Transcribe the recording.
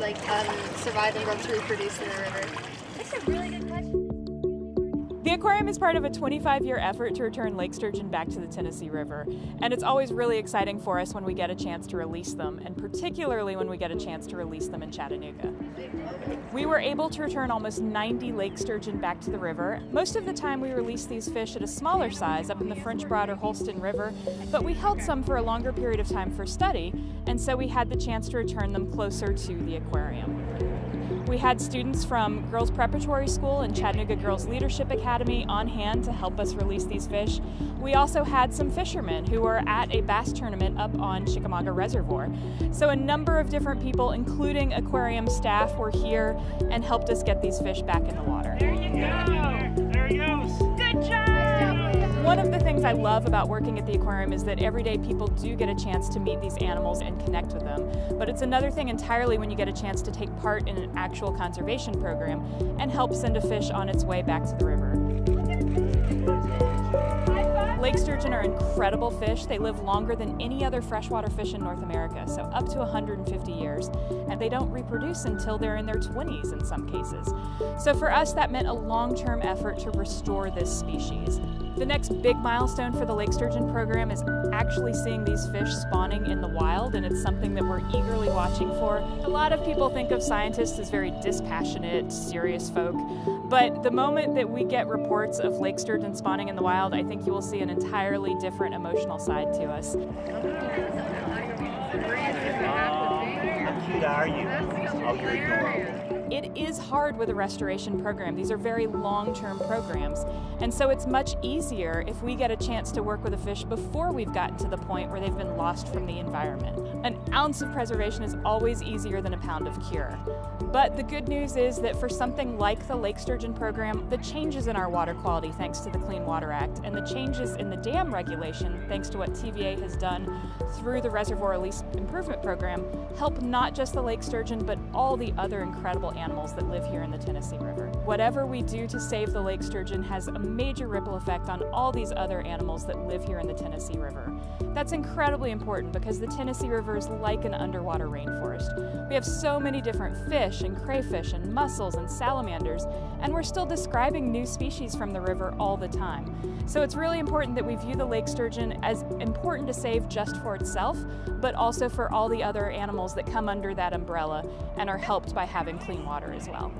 like um, survive and grow to reproduce in the river? That's a really good question. The aquarium is part of a 25 year effort to return lake sturgeon back to the Tennessee River, and it's always really exciting for us when we get a chance to release them, and particularly when we get a chance to release them in Chattanooga. We were able to return almost 90 lake sturgeon back to the river. Most of the time, we released these fish at a smaller size up in the French Broad or Holston River, but we held some for a longer period of time for study, and so we had the chance to return them closer to the aquarium. We had students from Girls Preparatory School and Chattanooga Girls Leadership Academy on hand to help us release these fish. We also had some fishermen who were at a bass tournament up on Chickamauga Reservoir. So a number of different people, including aquarium staff, were here and helped us get these fish back in the water. One of the things I love about working at the aquarium is that every day people do get a chance to meet these animals and connect with them. But it's another thing entirely when you get a chance to take part in an actual conservation program and help send a fish on its way back to the river. Lake sturgeon are incredible fish. They live longer than any other freshwater fish in North America, so up to 150 years, and they don't reproduce until they're in their 20s in some cases. So for us, that meant a long-term effort to restore this species. The next big milestone for the lake sturgeon program is actually seeing these fish spawning in the wild, and it's something that we're eagerly watching for. A lot of people think of scientists as very dispassionate, serious folk, but the moment that we get reports of lake sturgeon spawning in the wild, I think you will see an entirely different emotional side to us. How cute are you? Oh, you're adorable. It is hard with a restoration program. These are very long term programs. And so it's much easier if we get a chance to work with a fish before we've gotten to the point where they've been lost from the environment. An ounce of preservation is always easier than a pound of cure. But the good news is that for something like the Lake Sturgeon program, the changes in our water quality thanks to the Clean Water Act and the changes in the dam regulation thanks to what TVA has done through the Reservoir Release Improvement Program help not just the lake sturgeon but all the other incredible animals that live here in the Tennessee River. Whatever we do to save the lake sturgeon has a major ripple effect on all these other animals that live here in the Tennessee River. That's incredibly important because the Tennessee River is like an underwater rainforest. We have so many different fish and crayfish and mussels and salamanders, and we're still describing new species from the river all the time. So it's really important that we view the lake sturgeon as important to save just for itself, but also for all the other animals that come under that umbrella and are helped by having clean water as well.